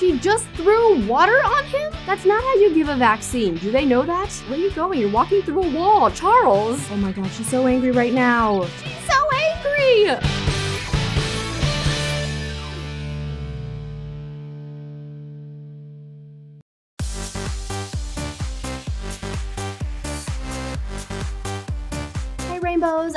She just threw water on him? That's not how you give a vaccine. Do they know that? Where are you going? You're walking through a wall. Charles! Oh my god, she's so angry right now. She's so angry!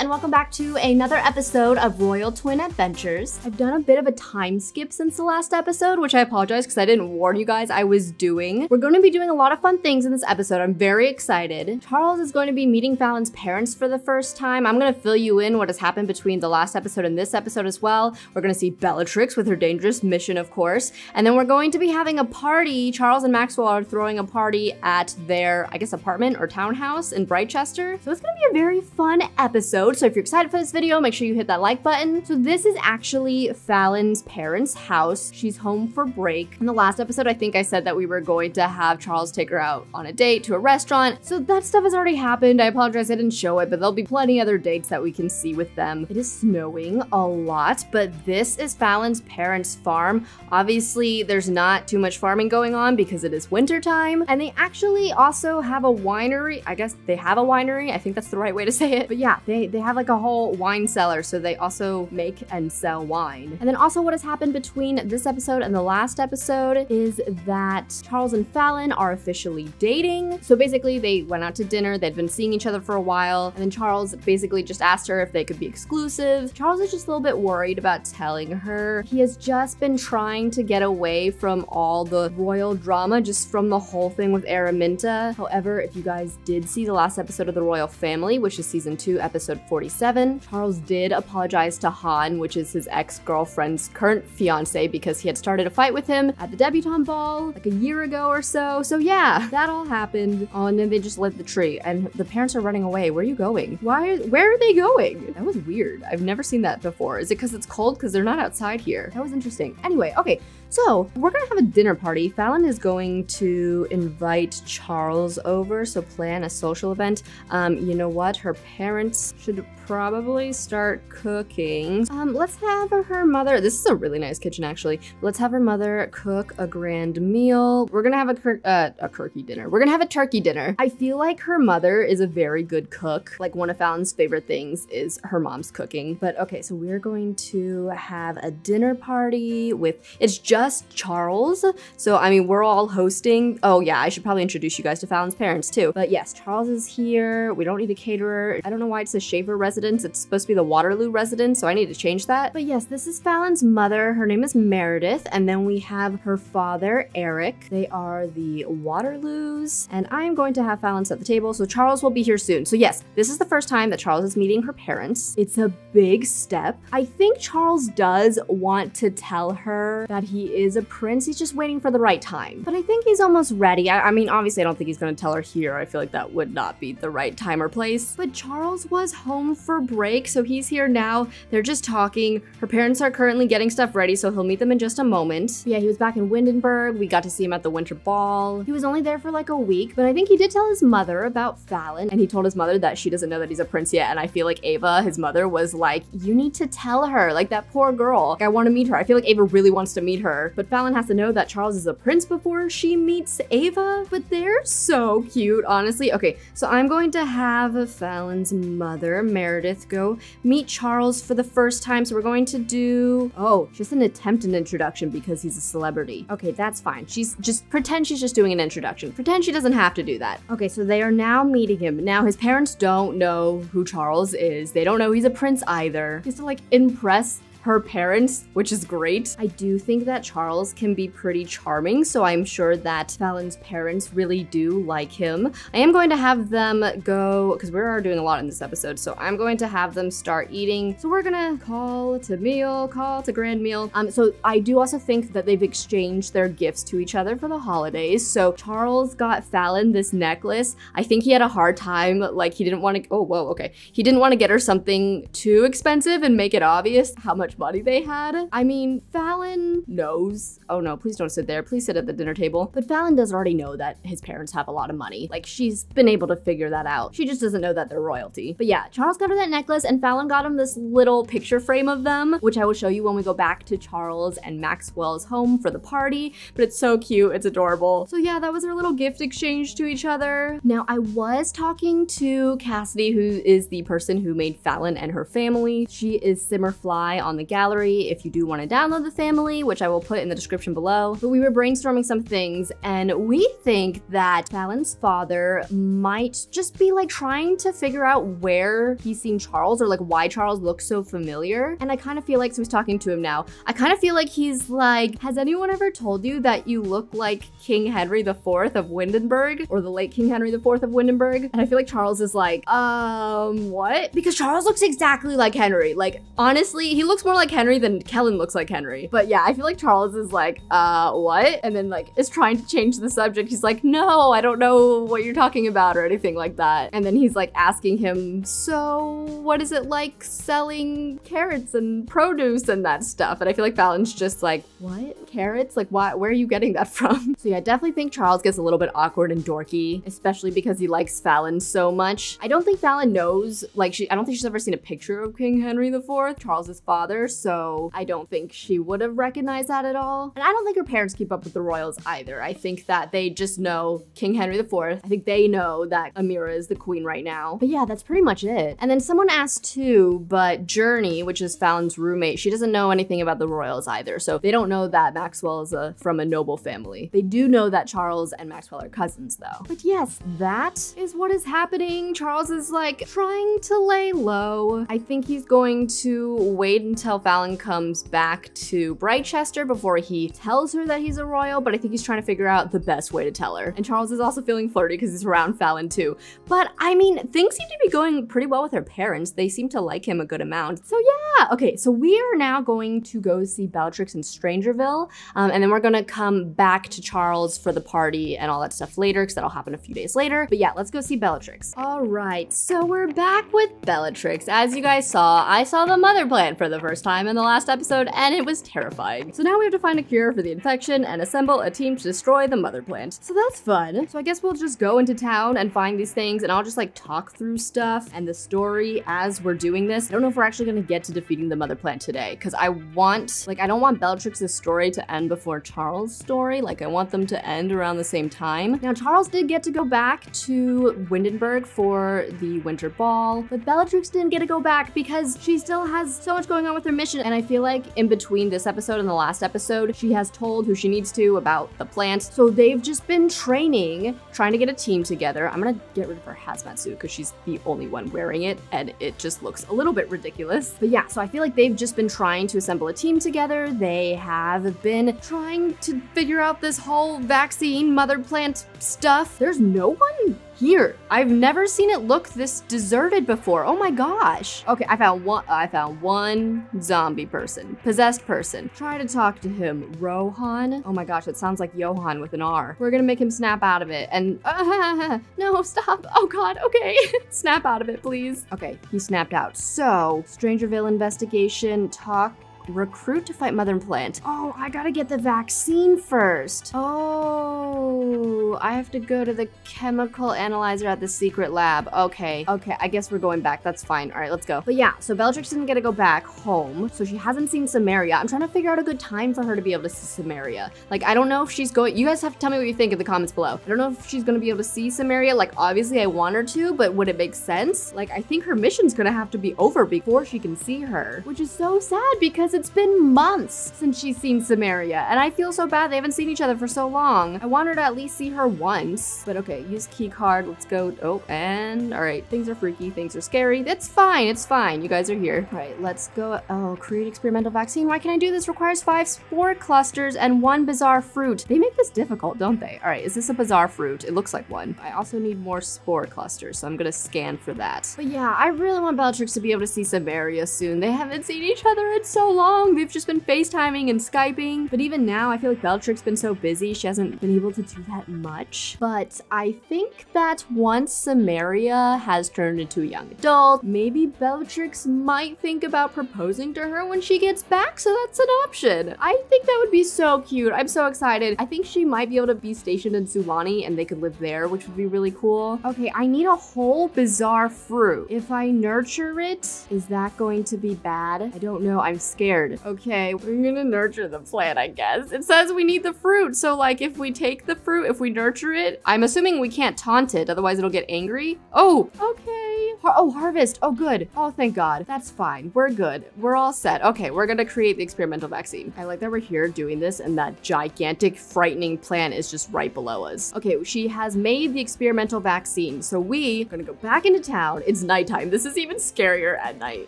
And welcome back to another episode of Royal Twin Adventures. I've done a bit of a time skip since the last episode, which I apologize because I didn't warn you guys I was doing. We're going to be doing a lot of fun things in this episode. I'm very excited. Charles is going to be meeting Fallon's parents for the first time. I'm going to fill you in what has happened between the last episode and this episode as well. We're going to see Bellatrix with her dangerous mission, of course. And then we're going to be having a party. Charles and Maxwell are throwing a party at their, I guess, apartment or townhouse in Brightchester. So it's going to be a very fun episode. So if you're excited for this video, make sure you hit that like button. So this is actually Fallon's parents' house. She's home for break. In the last episode, I think I said that we were going to have Charles take her out on a date to a restaurant. So that stuff has already happened. I apologize I didn't show it, but there'll be plenty other dates that we can see with them. It is snowing a lot, but this is Fallon's parents' farm. Obviously, there's not too much farming going on because it is winter time. And they actually also have a winery. I guess they have a winery. I think that's the right way to say it. But yeah, yeah, they, they have like a whole wine cellar, so they also make and sell wine. And then also what has happened between this episode and the last episode is that Charles and Fallon are officially dating. So basically they went out to dinner, they'd been seeing each other for a while, and then Charles basically just asked her if they could be exclusive. Charles is just a little bit worried about telling her. He has just been trying to get away from all the royal drama, just from the whole thing with Araminta. However, if you guys did see the last episode of The Royal Family, which is season two, episode 47. Charles did apologize to Han, which is his ex-girlfriend's current fiance, because he had started a fight with him at the debutante ball like a year ago or so. So yeah, that all happened. Oh, and then they just lit the tree, and the parents are running away. Where are you going? Why? Where are they going? That was weird. I've never seen that before. Is it because it's cold? Because they're not outside here. That was interesting. Anyway, okay. So we're gonna have a dinner party. Fallon is going to invite Charles over, so plan a social event. Um, you know what? Her parents should probably start cooking. Um, let's have her mother. This is a really nice kitchen, actually. Let's have her mother cook a grand meal. We're gonna have a uh, a turkey dinner. We're gonna have a turkey dinner. I feel like her mother is a very good cook. Like one of Fallon's favorite things is her mom's cooking. But okay, so we're going to have a dinner party with. It's just Charles. So, I mean, we're all hosting. Oh, yeah, I should probably introduce you guys to Fallon's parents too. But yes, Charles is here. We don't need a caterer. I don't know why it's a Shaver residence. It's supposed to be the Waterloo residence, so I need to change that. But yes, this is Fallon's mother. Her name is Meredith. And then we have her father, Eric. They are the Waterloos. And I'm going to have Fallon set the table, so Charles will be here soon. So yes, this is the first time that Charles is meeting her parents. It's a big step. I think Charles does want to tell her that he is a prince. He's just waiting for the right time. But I think he's almost ready. I, I mean, obviously, I don't think he's going to tell her here. I feel like that would not be the right time or place. But Charles was home for break, so he's here now. They're just talking. Her parents are currently getting stuff ready, so he'll meet them in just a moment. Yeah, he was back in Windenburg. We got to see him at the winter ball. He was only there for like a week, but I think he did tell his mother about Fallon, and he told his mother that she doesn't know that he's a prince yet. And I feel like Ava, his mother, was like, you need to tell her, like that poor girl. Like, I want to meet her. I feel like Ava really wants to meet her but Fallon has to know that Charles is a prince before she meets Ava. But they're so cute, honestly. Okay, so I'm going to have Fallon's mother, Meredith, go meet Charles for the first time. So we're going to do, oh, just an attempt an introduction because he's a celebrity. Okay, that's fine. She's just pretend she's just doing an introduction. Pretend she doesn't have to do that. Okay, so they are now meeting him. Now his parents don't know who Charles is. They don't know he's a prince either. He's to like impress her parents, which is great. I do think that Charles can be pretty charming, so I'm sure that Fallon's parents really do like him. I am going to have them go, because we're doing a lot in this episode, so I'm going to have them start eating. So we're gonna call to meal, call to grand meal. Um, so I do also think that they've exchanged their gifts to each other for the holidays. So Charles got Fallon this necklace. I think he had a hard time, like he didn't want to, oh, whoa, okay. He didn't want to get her something too expensive and make it obvious how much much money they had. I mean, Fallon knows. Oh no, please don't sit there. Please sit at the dinner table. But Fallon does already know that his parents have a lot of money. Like she's been able to figure that out. She just doesn't know that they're royalty. But yeah, Charles got her that necklace and Fallon got him this little picture frame of them, which I will show you when we go back to Charles and Maxwell's home for the party. But it's so cute. It's adorable. So yeah, that was her little gift exchange to each other. Now I was talking to Cassidy, who is the person who made Fallon and her family. She is Simmerfly on the gallery if you do want to download the family, which I will put in the description below. But we were brainstorming some things and we think that Fallon's father might just be like trying to figure out where he's seen Charles or like why Charles looks so familiar. And I kind of feel like, so he's talking to him now, I kind of feel like he's like, has anyone ever told you that you look like King Henry IV of Windenburg or the late King Henry IV of Windenburg? And I feel like Charles is like, um, what? Because Charles looks exactly like Henry. Like, honestly, he looks more like Henry than Kellen looks like Henry. But yeah, I feel like Charles is like, uh, what? And then like is trying to change the subject. He's like, no, I don't know what you're talking about or anything like that. And then he's like asking him, so what is it like selling carrots and produce and that stuff? And I feel like Fallon's just like, what? Carrots? Like, why? Where are you getting that from? So yeah, I definitely think Charles gets a little bit awkward and dorky, especially because he likes Fallon so much. I don't think Fallon knows, like she, I don't think she's ever seen a picture of King Henry IV, Charles's father, so I don't think she would have recognized that at all. And I don't think her parents keep up with the royals either. I think that they just know King Henry IV. I think they know that Amira is the queen right now. But yeah, that's pretty much it. And then someone asked too, but Journey, which is Fallon's roommate, she doesn't know anything about the royals either. So they don't know that Maxwell is a, from a noble family. They do know that Charles and Maxwell are cousins though. But yes, that is what is happening. Charles is like trying to lay low. I think he's going to wait until Fallon comes back to Brightchester before he tells her that he's a royal, but I think he's trying to figure out the best way to tell her. And Charles is also feeling flirty because he's around Fallon too. But I mean, things seem to be going pretty well with her parents. They seem to like him a good amount. So yeah, okay, so we are now going to go see Bellatrix in Strangerville, um, and then we're gonna come back to Charles for the party and all that stuff later because that'll happen a few days later. But yeah, let's go see Bellatrix. All right, so we're back with Bellatrix. As you guys saw, I saw the mother plant for the first time in the last episode, and it was terrifying. So now we have to find a cure for the infection and assemble a team to destroy the mother plant. So that's fun. So I guess we'll just go into town and find these things, and I'll just like talk through stuff and the story as we're doing this. I don't know if we're actually gonna get to defeating the mother plant today, because I want, like, I don't want Bellatrix's story to end before Charles' story. Like, I want them to end around the same time. Now, Charles did get to go back to Windenburg for the winter ball, but Bellatrix didn't get to go back because she still has so much going on with her mission. And I feel like in between this episode and the last episode, she has told who she needs to about the plant. So they've just been training, trying to get a team together. I'm gonna get rid of her hazmat suit because she's the only one wearing it and it just looks a little bit ridiculous. But yeah, so I feel like they've just been trying to assemble a team together. They have been trying to figure out this whole vaccine mother plant stuff. There's no one here. I've never seen it look this deserted before. Oh my gosh. Okay, I found one I found one zombie person. Possessed person. Try to talk to him. Rohan. Oh my gosh, it sounds like Johan with an R. We're gonna make him snap out of it and uh, no, stop. Oh god, okay. snap out of it, please. Okay, he snapped out. So, Strangerville investigation, talk Recruit to fight mother plant. Oh, I gotta get the vaccine first. Oh, I have to go to the chemical analyzer at the secret lab. Okay, okay, I guess we're going back. That's fine. All right, let's go. But yeah, so Bellatrix didn't get to go back home, so she hasn't seen Samaria. I'm trying to figure out a good time for her to be able to see Samaria. Like, I don't know if she's going, you guys have to tell me what you think in the comments below. I don't know if she's gonna be able to see Samaria. Like, obviously I want her to, but would it make sense? Like, I think her mission's gonna have to be over before she can see her, which is so sad because it's been months since she's seen Samaria, and I feel so bad they haven't seen each other for so long. I want her to at least see her once. But okay, use key card. Let's go. Oh, and all right, things are freaky, things are scary. It's fine, it's fine. You guys are here. All right, let's go. Oh, create experimental vaccine. Why can I do this? Requires five spore clusters and one bizarre fruit. They make this difficult, don't they? All right, is this a bizarre fruit? It looks like one. I also need more spore clusters, so I'm gonna scan for that. But yeah, I really want Bellatrix to be able to see Samaria soon. They haven't seen each other in so long. They've just been FaceTiming and Skyping. But even now, I feel like Bellatrix been so busy, she hasn't been able to do that much. But I think that once Samaria has turned into a young adult, maybe Bellatrix might think about proposing to her when she gets back. So that's an option. I think that would be so cute. I'm so excited. I think she might be able to be stationed in Sulani and they could live there, which would be really cool. Okay, I need a whole bizarre fruit. If I nurture it, is that going to be bad? I don't know. I'm scared. Okay, we're gonna nurture the plant, I guess. It says we need the fruit. So like if we take the fruit, if we nurture it, I'm assuming we can't taunt it. Otherwise it'll get angry. Oh, okay. Har oh, harvest. Oh, good. Oh, thank God. That's fine. We're good. We're all set. Okay, we're gonna create the experimental vaccine. I like that we're here doing this and that gigantic, frightening plant is just right below us. Okay, she has made the experimental vaccine. So we are gonna go back into town. It's nighttime. This is even scarier at night.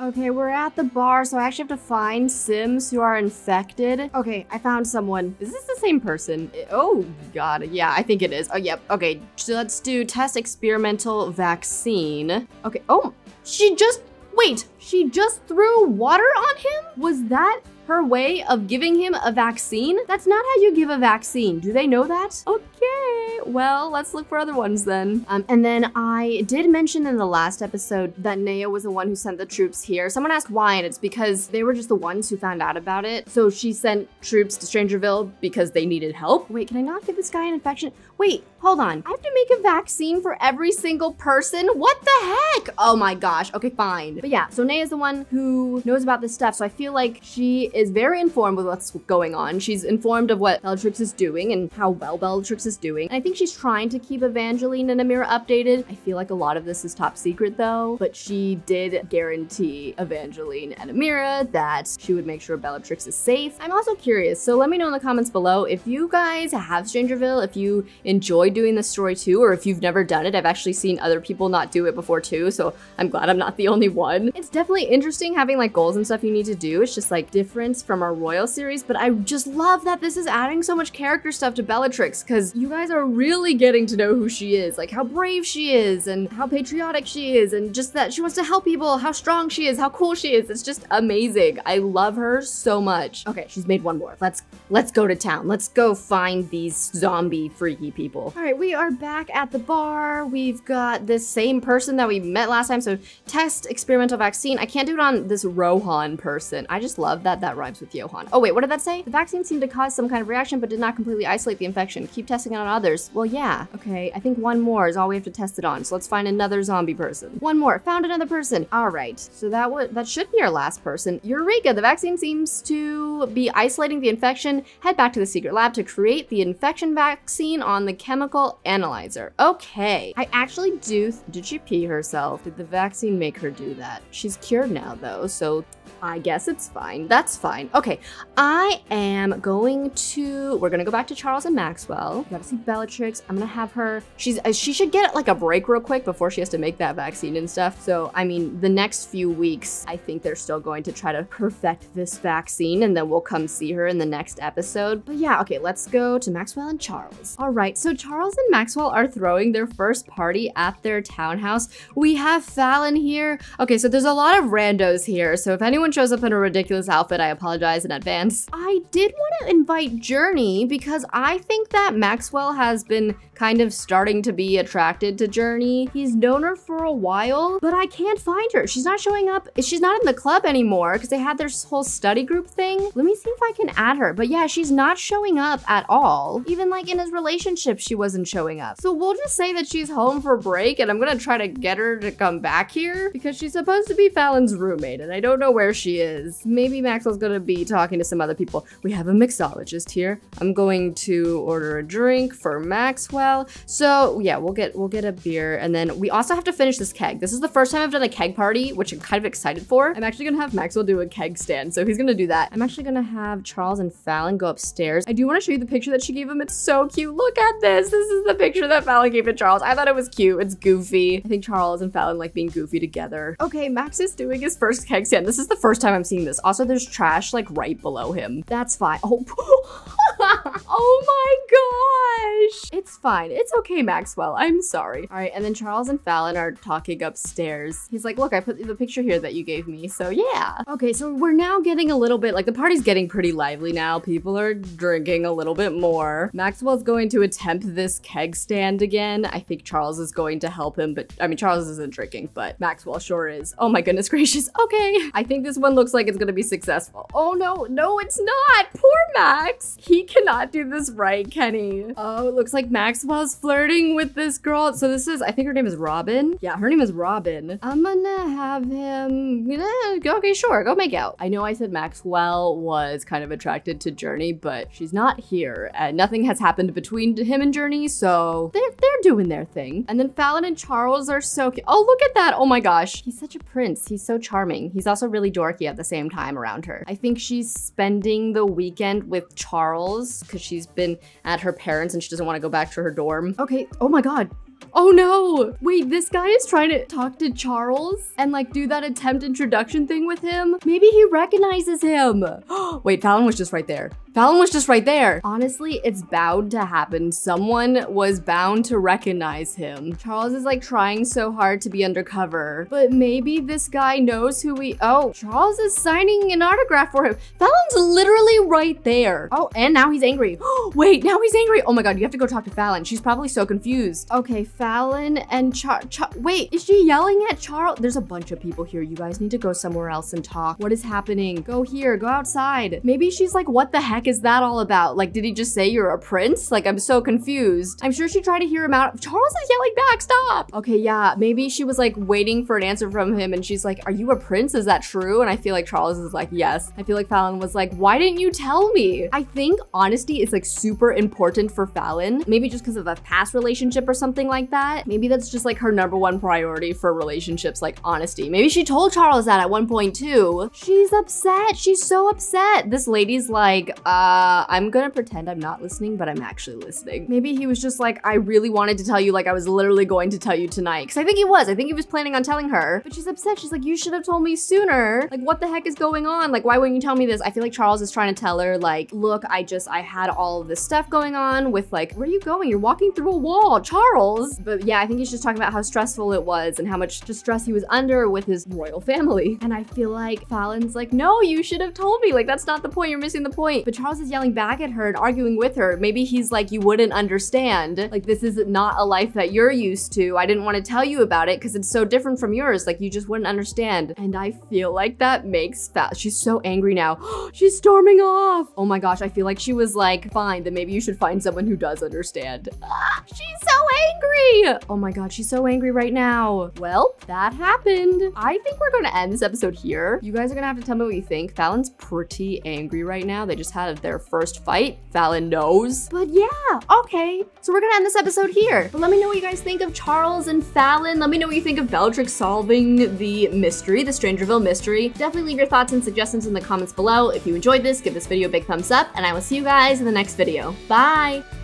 Okay, we're at the bar, so I actually have to find Sims who are infected. Okay, I found someone. Is this the same person? Oh, God. Yeah, I think it is. Oh, yep. Okay, so let's do test experimental vaccine. Okay. Oh, she just, wait, she just threw water on him? Was that her way of giving him a vaccine? That's not how you give a vaccine. Do they know that? Okay, well, let's look for other ones then. Um, and then I did mention in the last episode that Naya was the one who sent the troops here. Someone asked why, and it's because they were just the ones who found out about it. So she sent troops to Strangerville because they needed help. Wait, can I not give this guy an infection? Wait, hold on. I have to make a vaccine for every single person? What the heck? Oh my gosh. Okay, fine. But yeah, so Naya is the one who knows about this stuff. So I feel like she is very informed with what's going on. She's informed of what Bellatrix is doing and how well Bellatrix is doing. And I think she's trying to keep Evangeline and Amira updated. I feel like a lot of this is top secret though, but she did guarantee Evangeline and Amira that she would make sure Bellatrix is safe. I'm also curious, so let me know in the comments below if you guys have Strangerville, if you enjoy doing this story too, or if you've never done it. I've actually seen other people not do it before too, so I'm glad I'm not the only one. It's definitely interesting having like goals and stuff you need to do. It's just like different from our Royal series, but I just love that this is adding so much character stuff to Bellatrix because you guys are really getting to know who she is, like how brave she is and how patriotic she is and just that she wants to help people, how strong she is, how cool she is. It's just amazing. I love her so much. Okay, she's made one more. Let's let's go to town. Let's go find these zombie freaky people. All right, we are back at the bar. We've got this same person that we met last time. So test experimental vaccine. I can't do it on this Rohan person. I just love that that rhymes with Johan. Oh wait, what did that say? The vaccine seemed to cause some kind of reaction, but did not completely isolate the infection. Keep testing it on others. Well, yeah. Okay, I think one more is all we have to test it on. So let's find another zombie person. One more. Found another person. All right. So that would that should be our last person. Eureka! The vaccine seems to be isolating the infection. Head back to the secret lab to create the infection vaccine on the chemical analyzer. Okay. I actually do. Did she pee herself? Did the vaccine make her do that? She's cured now though, so I guess it's fine. That's fine. Okay, I am going to, we're gonna go back to Charles and Maxwell. We gotta see Bellatrix. I'm gonna have her, she's, uh, she should get like a break real quick before she has to make that vaccine and stuff. So, I mean, the next few weeks, I think they're still going to try to perfect this vaccine and then we'll come see her in the next episode. But yeah, okay, let's go to Maxwell and Charles. All right, so Charles and Maxwell are throwing their first party at their townhouse. We have Fallon here. Okay, so there's a lot of randos here. So if anyone shows up in a ridiculous outfit, I apologize in advance. I did want to invite Journey because I think that Maxwell has been kind of starting to be attracted to Journey. He's known her for a while, but I can't find her. She's not showing up. She's not in the club anymore because they had their whole study group thing. Let me see if I can add her. But yeah, she's not showing up at all. Even like in his relationship, she wasn't showing up. So we'll just say that she's home for break and I'm gonna try to get her to come back here because she's supposed to be Fallon's roommate and I don't know where she is. Maybe Maxwell's gonna be talking to some other people. We have a mixologist here. I'm going to order a drink for Maxwell. So yeah, we'll get we'll get a beer and then we also have to finish this keg. This is the first time I've done a keg party, which I'm kind of excited for. I'm actually gonna have Maxwell do a keg stand, so he's gonna do that. I'm actually gonna have Charles and Fallon go upstairs. I do want to show you the picture that she gave him. It's so cute. Look at this. This is the picture that Fallon gave to Charles. I thought it was cute. It's goofy. I think Charles and Fallon like being goofy together. Okay, Max is doing his first keg stand. This is the first time I'm seeing this. Also, there's trash like right below him. That's fine. Oh, oh my gosh. It's fine. It's okay, Maxwell. I'm sorry. All right, and then Charles and Fallon are talking upstairs. He's like, look, I put the picture here that you gave me, so yeah. Okay, so we're now getting a little bit, like the party's getting pretty lively now. People are drinking a little bit more. Maxwell's going to attempt this keg stand again. I think Charles is going to help him, but I mean, Charles isn't drinking, but Maxwell sure is. Oh my goodness gracious. Okay. I think this one looks like it's gonna be successful. Oh no, no, it's not. Poor Max. He cannot do this right, he? Oh, it looks like Maxwell's flirting with this girl. So this is, I think her name is Robin. Yeah, her name is Robin. I'm gonna have him, yeah, okay, sure, go make out. I know I said Maxwell was kind of attracted to Journey, but she's not here and nothing has happened between him and Journey, so they're, they're doing their thing. And then Fallon and Charles are so cute. Oh, look at that. Oh my gosh. He's such a prince. He's so charming. He's also really at the same time around her. I think she's spending the weekend with Charles because she's been at her parents and she doesn't want to go back to her dorm. Okay. Oh my God. Oh no! Wait, this guy is trying to talk to Charles and like do that attempt introduction thing with him? Maybe he recognizes him. Wait, Fallon was just right there. Fallon was just right there. Honestly, it's bound to happen. Someone was bound to recognize him. Charles is like trying so hard to be undercover, but maybe this guy knows who we- Oh, Charles is signing an autograph for him. Fallon's literally right there. Oh, and now he's angry. Wait, now he's angry. Oh my God, you have to go talk to Fallon. She's probably so confused. Okay, Fallon and Char- Char- Wait, is she yelling at Charles? There's a bunch of people here. You guys need to go somewhere else and talk. What is happening? Go here, go outside. Maybe she's like, what the heck is that all about? Like, did he just say you're a prince? Like, I'm so confused. I'm sure she tried to hear him out. Charles is yelling back, stop. Okay, yeah, maybe she was like waiting for an answer from him and she's like, are you a prince? Is that true? And I feel like Charles is like, yes. I feel like Fallon was like, why didn't you tell me? I think honesty is like super important for Fallon. Maybe just because of a past relationship or something like that. Maybe that's just like her number one priority for relationships, like honesty. Maybe she told Charles that at one point too. She's upset. She's so upset. This lady's like, uh, Uh, I'm gonna pretend I'm not listening, but I'm actually listening. Maybe he was just like, I really wanted to tell you, like I was literally going to tell you tonight. Cause I think he was. I think he was planning on telling her. But she's upset. She's like, you should have told me sooner. Like, what the heck is going on? Like, why wouldn't you tell me this? I feel like Charles is trying to tell her, like, look, I just, I had all of this stuff going on with like, where are you going? You're walking through a wall, Charles. But yeah, I think he's just talking about how stressful it was and how much distress he was under with his royal family. And I feel like Fallon's like, no, you should have told me. Like, that's not the point. You're missing the point. But Charles is yelling back at her and arguing with her. Maybe he's like, you wouldn't understand. Like, this is not a life that you're used to. I didn't want to tell you about it because it's so different from yours. Like, you just wouldn't understand. And I feel like that makes Fal- She's so angry now. She's storming off. Oh my gosh, I feel like she was like, fine, then maybe you should find someone who does understand. Ah, she's so angry. Oh my god, she's so angry right now. Well, that happened. I think we're gonna end this episode here. You guys are gonna have to tell me what you think. Fallon's pretty angry right now. They just had their first fight. Fallon knows. But yeah, okay. So we're gonna end this episode here. But let me know what you guys think of Charles and Fallon. Let me know what you think of Bellatrix solving the mystery, the Strangerville mystery. Definitely leave your thoughts and suggestions in the comments below. If you enjoyed this, give this video a big thumbs up, and I will see you guys in the next video. Bye!